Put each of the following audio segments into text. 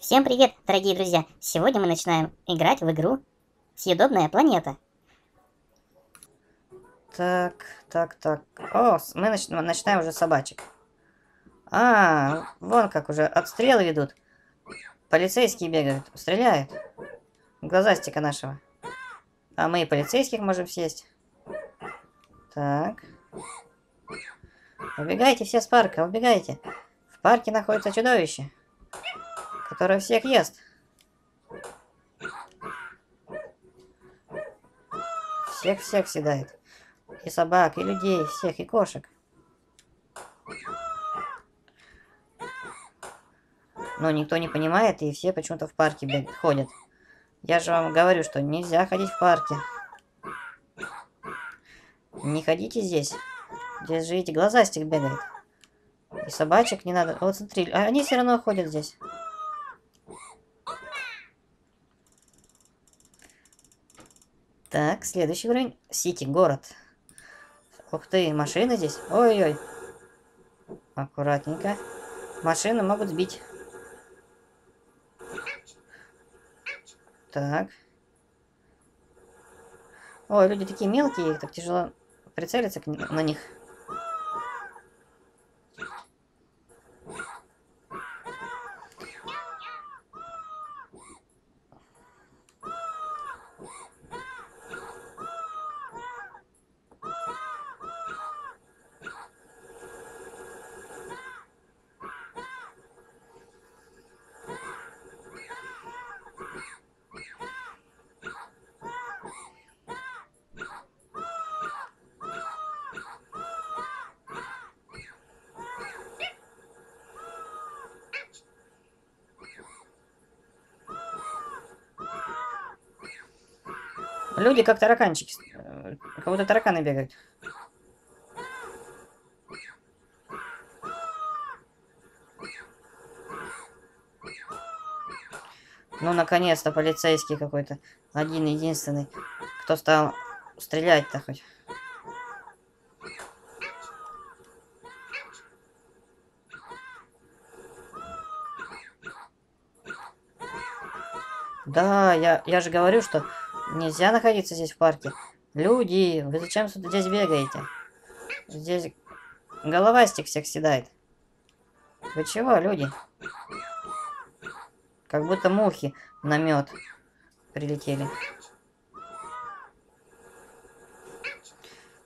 Всем привет, дорогие друзья! Сегодня мы начинаем играть в игру «Съедобная планета». Так, так, так. О, мы нач- начинаем уже собачек. А, вон как уже отстрелы ведут. Полицейские бегают, стреляют. Глазастика нашего. А мы и полицейских можем съесть. Так. Убегайте все с парка, убегайте. В парке находится чудовище, которое всех ест. Всех-всех съедает. И собак, и людей, всех, и кошек. Но никто не понимает, и все почему-то в парке бег- ходят. Я же вам говорю, что нельзя ходить в парке. Не ходите здесь. Здесь же эти глазастик бегает. И собачек не надо. Вот смотри, а они все равно ходят здесь. Так, следующий уровень. Сити, город. Ух ты, машины здесь. Ой-ой. Аккуратненько. Машины могут сбить. Так. Ой, люди такие мелкие, так тяжело прицелиться на них. Люди как тараканчики. э, Как будто тараканы бегают. Ну, наконец-то полицейский какой-то. Один единственный. Кто стал стрелять-то хоть. Да, я, я же говорю, что нельзя находиться здесь в парке. Люди, вы зачем сюда здесь бегаете? Здесь головастик всех съедает. Вы чего, люди? Как будто мухи на мед прилетели.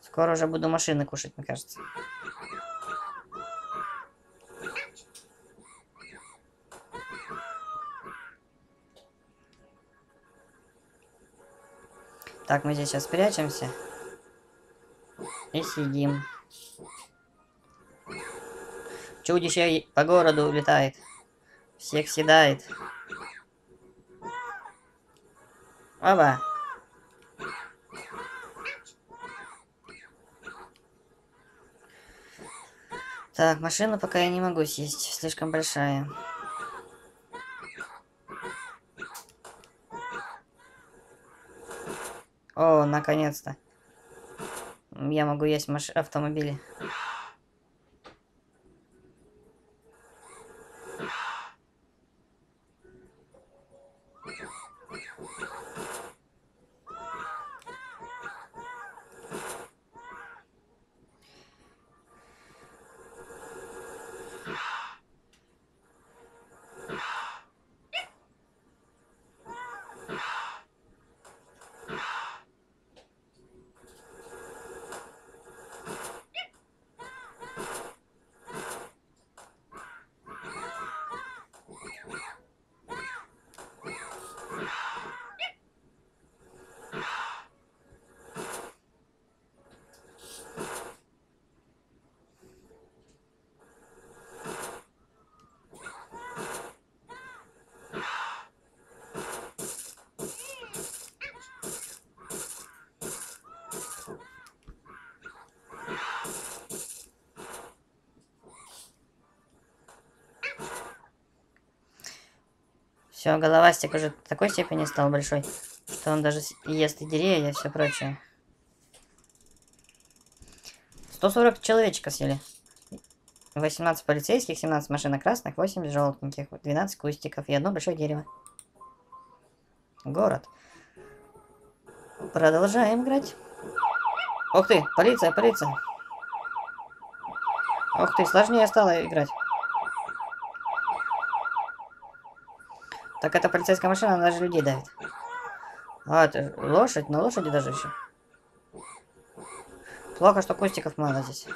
Скоро уже буду машины кушать, мне кажется. Так, мы здесь сейчас спрячемся. И сидим. Чудище по городу улетает. Всех съедает. Оба. Так, машину пока я не могу съесть, слишком большая. О, наконец-то. Я могу есть маш... автомобили. Все, головастик уже в такой степени стал большой, что он даже ест и деревья и все прочее. 140 человечка съели. 18 полицейских, 17 машин красных, 8 желтеньких, 12 кустиков и одно большое дерево. Город. Продолжаем играть. Ух ты, полиция, полиция. Ух ты, сложнее стало играть. Так это полицейская машина, она даже людей давит. А, это лошадь, на лошади даже еще. Плохо, что кустиков мало здесь.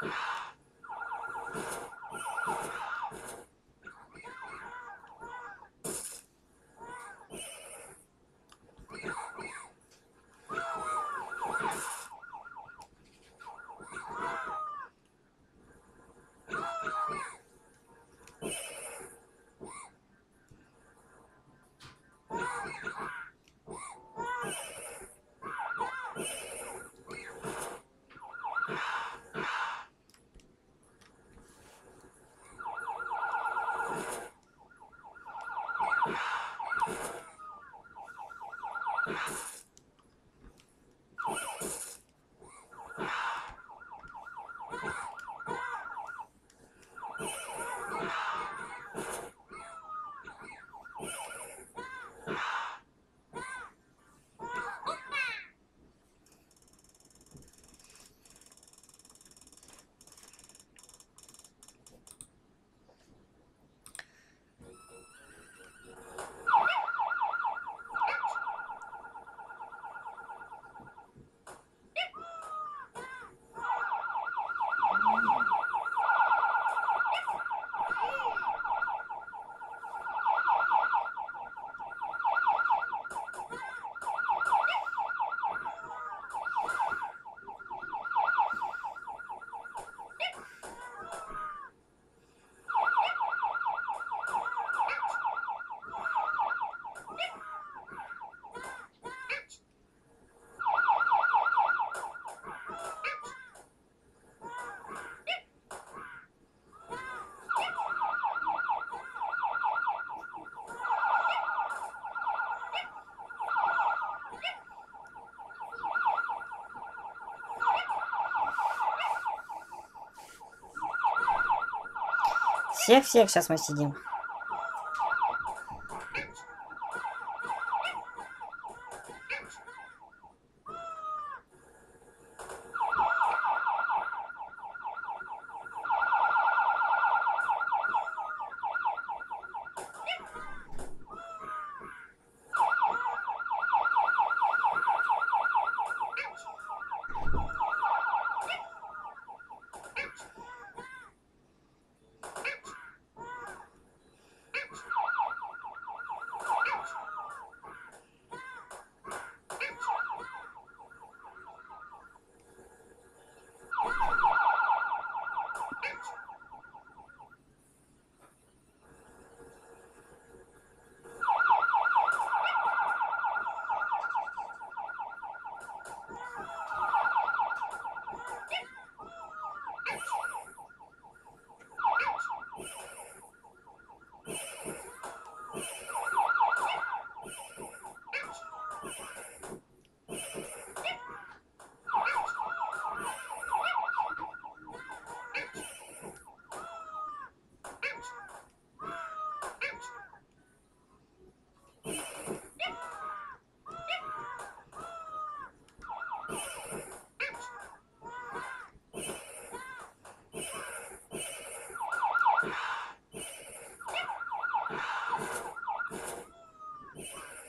はい。Всех-всех сейчас мы сидим. Thank you.